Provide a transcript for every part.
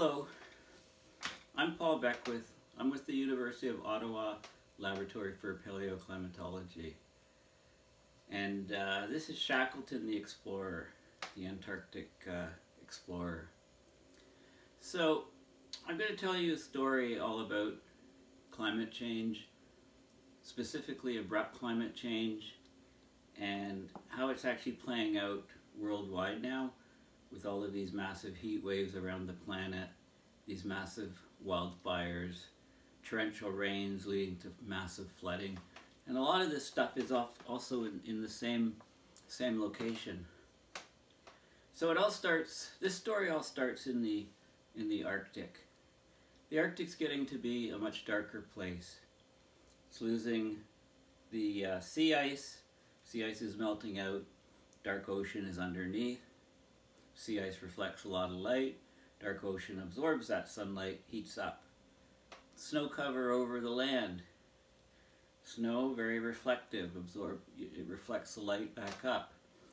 Hello, I'm Paul Beckwith. I'm with the University of Ottawa Laboratory for Paleoclimatology. And uh, this is Shackleton the Explorer, the Antarctic uh, Explorer. So, I'm going to tell you a story all about climate change, specifically abrupt climate change, and how it's actually playing out worldwide now with all of these massive heat waves around the planet, these massive wildfires, torrential rains leading to massive flooding. And a lot of this stuff is off also in, in the same, same location. So it all starts, this story all starts in the, in the Arctic. The Arctic's getting to be a much darker place. It's losing the uh, sea ice. Sea ice is melting out. Dark ocean is underneath. Sea ice reflects a lot of light. Dark ocean absorbs that sunlight, heats up. Snow cover over the land. Snow, very reflective, absorb, it reflects the light back up.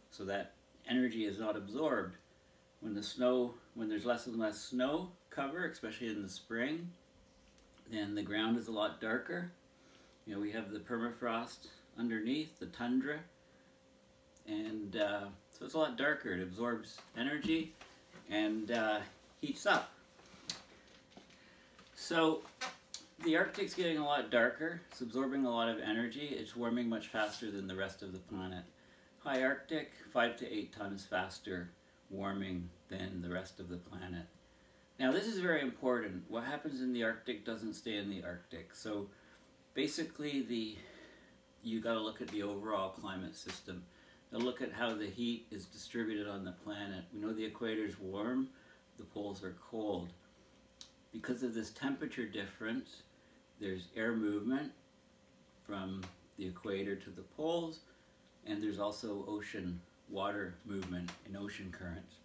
So that energy is not absorbed. When the snow, when there's less and less snow cover, especially in the spring, then the ground is a lot darker. You know, we have the permafrost underneath, the tundra, and uh, so it's a lot darker. It absorbs energy and uh, heats up. So the Arctic's getting a lot darker. It's absorbing a lot of energy. It's warming much faster than the rest of the planet. High Arctic, five to eight times faster warming than the rest of the planet. Now this is very important. What happens in the Arctic doesn't stay in the Arctic. So basically the you got to look at the overall climate system look at how the heat is distributed on the planet. We know the equator is warm, the poles are cold. Because of this temperature difference, there's air movement from the equator to the poles, and there's also ocean water movement and ocean currents.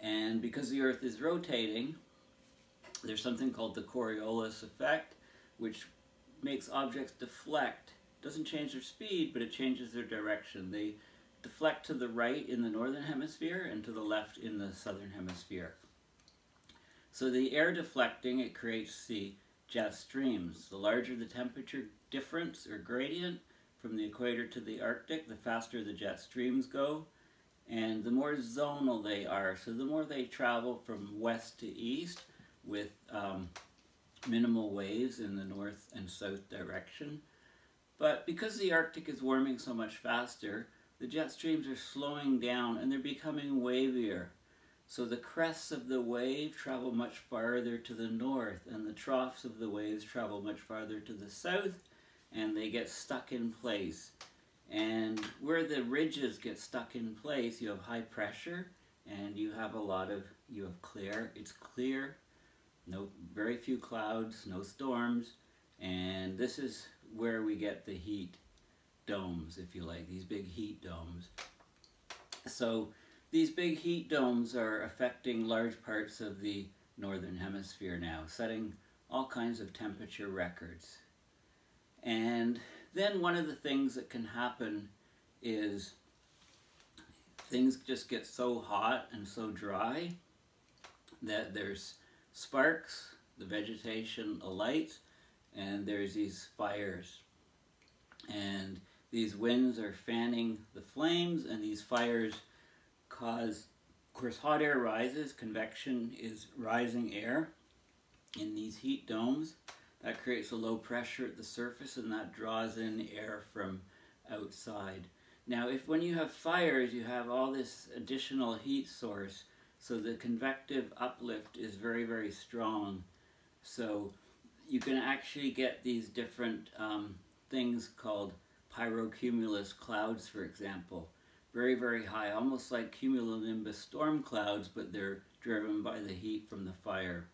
And because the Earth is rotating, there's something called the Coriolis effect, which makes objects deflect doesn't change their speed, but it changes their direction. They deflect to the right in the northern hemisphere and to the left in the southern hemisphere. So the air deflecting, it creates the jet streams. The larger the temperature difference or gradient from the equator to the Arctic, the faster the jet streams go and the more zonal they are. So the more they travel from west to east with um, minimal waves in the north and south direction, but because the Arctic is warming so much faster, the jet streams are slowing down and they're becoming wavier. So the crests of the wave travel much farther to the north and the troughs of the waves travel much farther to the south and they get stuck in place. And where the ridges get stuck in place, you have high pressure and you have a lot of, you have clear, it's clear, no, very few clouds, no storms, and this is where we get the heat domes, if you like, these big heat domes. So these big heat domes are affecting large parts of the northern hemisphere now, setting all kinds of temperature records. And then one of the things that can happen is things just get so hot and so dry that there's sparks, the vegetation alights, and there's these fires. And these winds are fanning the flames and these fires cause of course hot air rises convection is rising air in these heat domes that creates a low pressure at the surface and that draws in air from outside. Now if when you have fires you have all this additional heat source so the convective uplift is very very strong. So you can actually get these different um, things called pyrocumulus clouds, for example. Very, very high, almost like cumulonimbus storm clouds, but they're driven by the heat from the fire.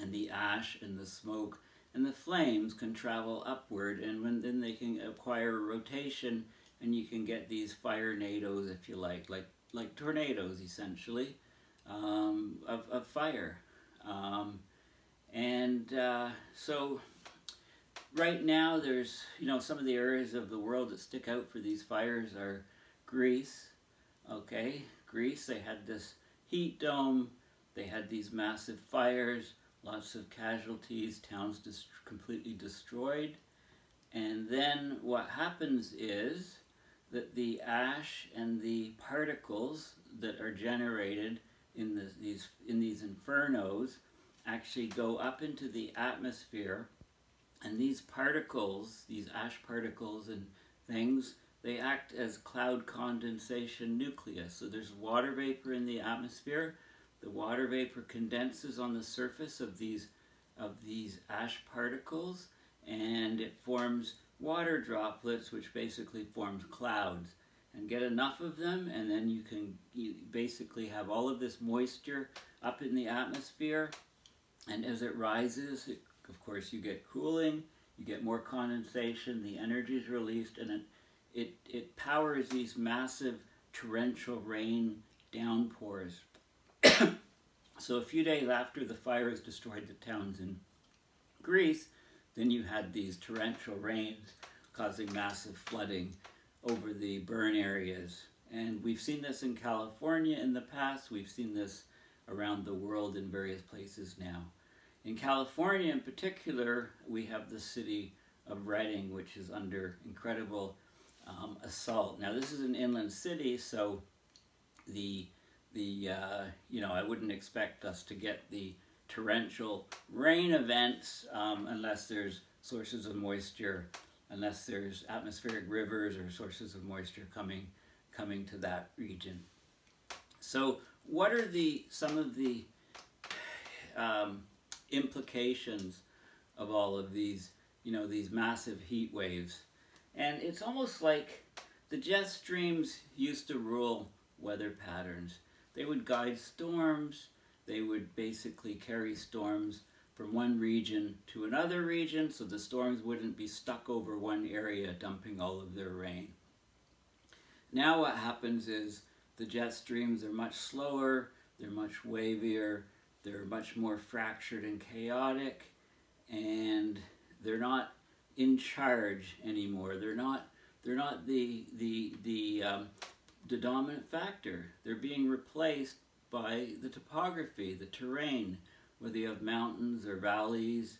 And the ash and the smoke and the flames can travel upward, and when, then they can acquire rotation, and you can get these fire nados, if you like, like, like tornadoes, essentially, um, of, of fire. Um, and uh, so right now there's, you know, some of the areas of the world that stick out for these fires are Greece, okay? Greece, they had this heat dome they had these massive fires, lots of casualties, towns just completely destroyed. And then what happens is that the ash and the particles that are generated in the, these in these infernos actually go up into the atmosphere and these particles these ash particles and things they act as cloud condensation nucleus. So there's water vapor in the atmosphere. The water vapor condenses on the surface of these of these ash particles and it forms water droplets which basically forms clouds. And get enough of them and then you can you basically have all of this moisture up in the atmosphere and as it rises it, of course you get cooling you get more condensation the energy is released and it, it, it powers these massive torrential rain downpours so a few days after the fires destroyed the towns in Greece then you had these torrential rains causing massive flooding over the burn areas. And we've seen this in California in the past. We've seen this around the world in various places now. In California in particular, we have the city of Redding, which is under incredible um, assault. Now, this is an inland city, so the the uh, you know I wouldn't expect us to get the torrential rain events um, unless there's sources of moisture unless there's atmospheric rivers or sources of moisture coming coming to that region. So what are the some of the um, implications of all of these, you know, these massive heat waves? And it's almost like the jet streams used to rule weather patterns. They would guide storms, they would basically carry storms from one region to another region so the storms wouldn't be stuck over one area dumping all of their rain. Now what happens is the jet streams are much slower, they're much wavier, they're much more fractured and chaotic, and they're not in charge anymore. They're not they're not the the the um, the dominant factor. They're being replaced by the topography, the terrain, whether you have mountains or valleys,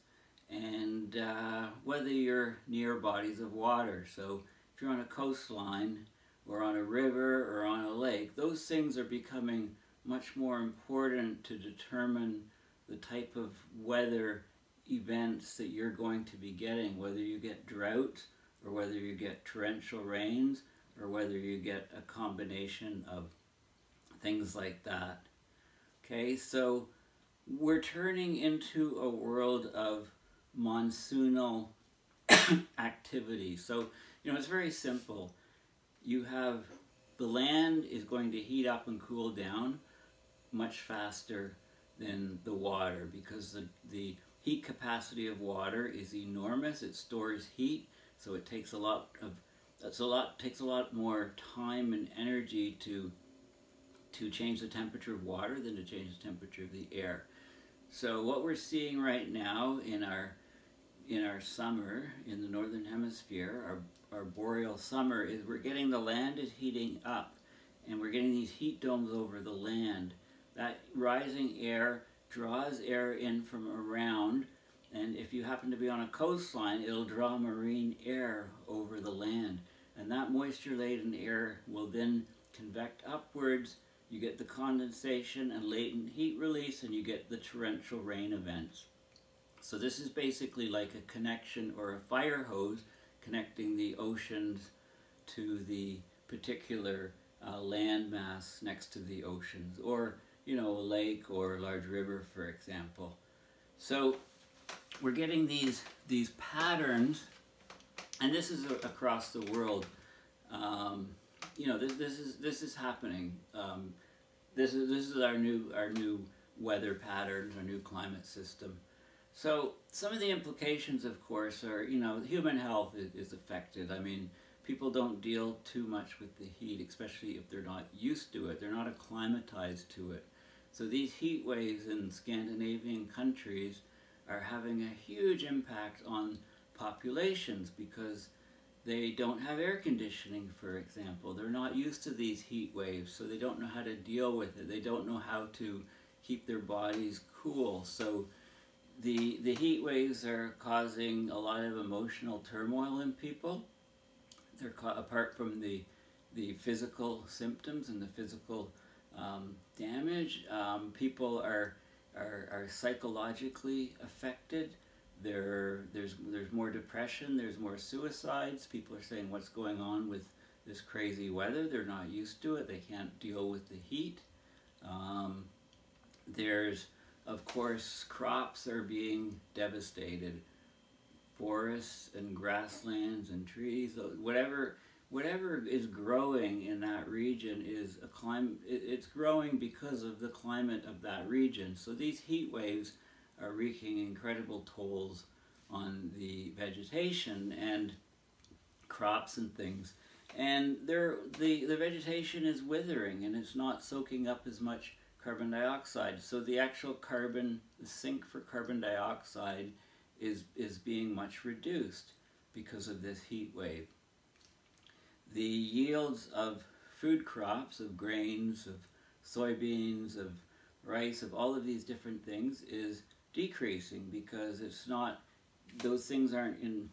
and uh, whether you're near bodies of water. So if you're on a coastline or on a river or on a lake, those things are becoming much more important to determine the type of weather events that you're going to be getting, whether you get drought or whether you get torrential rains or whether you get a combination of things like that. Okay, so we're turning into a world of monsoonal activity. So, you know, it's very simple. You have the land is going to heat up and cool down much faster than the water because the, the heat capacity of water is enormous. It stores heat, so it takes a lot of that's a lot takes a lot more time and energy to to change the temperature of water than to change the temperature of the air. So what we're seeing right now in our in our summer in the northern hemisphere, our, our boreal summer, is we're getting the land is heating up and we're getting these heat domes over the land. That rising air draws air in from around and if you happen to be on a coastline, it'll draw marine air over the land. And that moisture-laden air will then convect upwards you get the condensation and latent heat release, and you get the torrential rain events. So this is basically like a connection or a fire hose connecting the oceans to the particular uh, land mass next to the oceans, or you know, a lake or a large river, for example. So we're getting these these patterns, and this is across the world. Um, you know, this, this is this is happening. Um, this is this is our new our new weather patterns, our new climate system. So some of the implications, of course, are you know human health is, is affected. I mean, people don't deal too much with the heat, especially if they're not used to it. They're not acclimatized to it. So these heat waves in Scandinavian countries are having a huge impact on populations because they don't have air conditioning, for example. They're not used to these heat waves, so they don't know how to deal with it. They don't know how to keep their bodies cool. So the the heat waves are causing a lot of emotional turmoil in people. They're ca- apart from the the physical symptoms and the physical um, damage. Um, people are, are are psychologically affected. There there's there's more depression. There's more suicides. People are saying what's going on with this crazy weather. They're not used to it. They can't deal with the heat. Um, there's of course, crops are being devastated. Forests and grasslands and trees, uh, whatever whatever is growing in that region is a climate. It's growing because of the climate of that region. So these heat waves are wreaking incredible tolls on the vegetation and crops and things. And there the the vegetation is withering and it's not soaking up as much carbon dioxide. So the actual carbon, the sink for carbon dioxide is, is being much reduced because of this heat wave. The yields of food crops, of grains, of soybeans, of rice, of all of these different things is decreasing because it's not, those things aren't in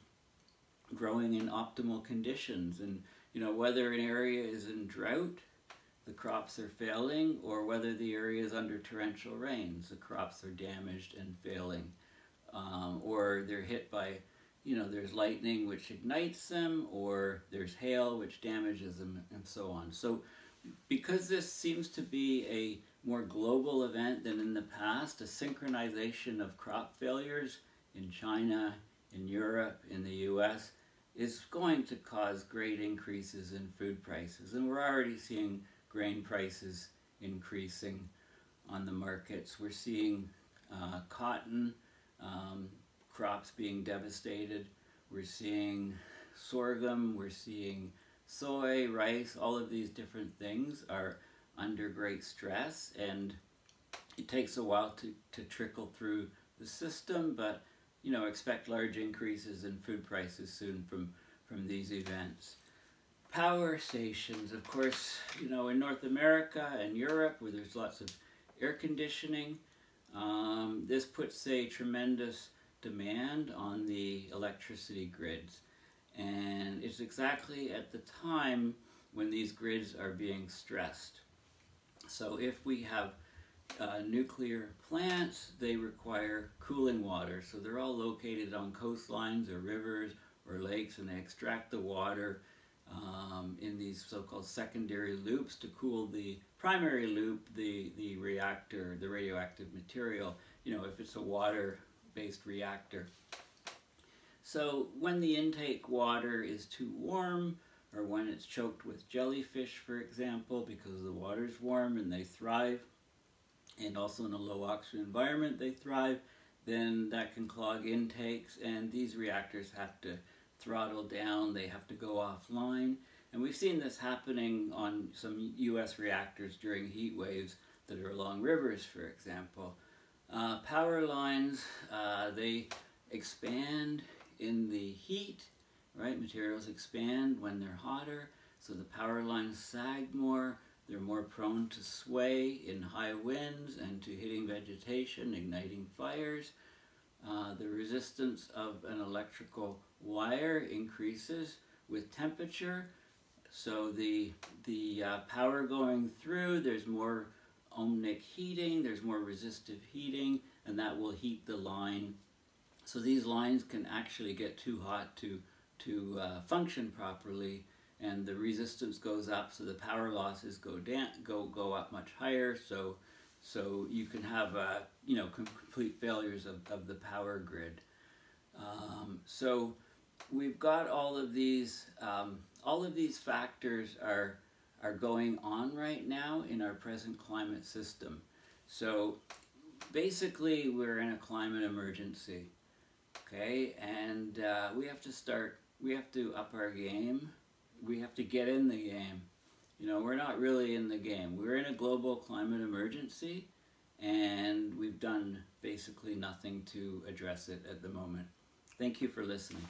growing in optimal conditions. And, you know, whether an area is in drought the crops are failing or whether the area is under torrential rains, the crops are damaged and failing. Um, or they're hit by, you know, there's lightning which ignites them, or there's hail which damages them, and so on. So, because this seems to be a more global event than in the past, a synchronization of crop failures in China, in Europe, in the US, is going to cause great increases in food prices. And we're already seeing grain prices increasing on the markets. We're seeing uh, cotton um, crops being devastated. We're seeing sorghum, we're seeing soy, rice, all of these different things are under great stress and it takes a while to, to trickle through the system, but you know, expect large increases in food prices soon from, from these events power stations. Of course, you know, in North America and Europe, where there's lots of air conditioning, um, this puts a tremendous demand on the electricity grids. And it's exactly at the time when these grids are being stressed. So if we have uh, nuclear plants, they require cooling water. So they're all located on coastlines or rivers or lakes, and they extract the water um, in these so-called secondary loops to cool the primary loop, the, the reactor, the radioactive material, you know, if it's a water-based reactor. So when the intake water is too warm, or when it's choked with jellyfish, for example, because the water's warm and they thrive, and also in a low oxygen environment they thrive, then that can clog intakes, and these reactors have to throttle down, they have to go offline. And we've seen this happening on some US reactors during heat waves that are along rivers, for example. Uh, power lines, uh, they expand in the heat, right? Materials expand when they're hotter, so the power lines sag more. They're more prone to sway in high winds and to hitting vegetation, igniting fires. Uh, the resistance of an electrical wire increases with temperature. So the, the uh, power going through, there's more ohmic heating, there's more resistive heating, and that will heat the line. So these lines can actually get too hot to, to uh, function properly, and the resistance goes up, so the power losses go down, go go up much higher. So so you can have uh, you know complete failures of, of the power grid. Um, so we've got all of these um, all of these factors are are going on right now in our present climate system. So basically, we're in a climate emergency. Okay, and uh, we have to start. We have to up our game. We have to get in the game. You know, we're not really in the game. We're in a global climate emergency, and we've done basically nothing to address it at the moment. Thank you for listening.